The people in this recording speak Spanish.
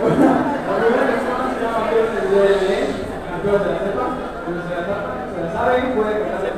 La primera canción se llama ¿Qué es el de campeón de la cepa? Se la saben, pueden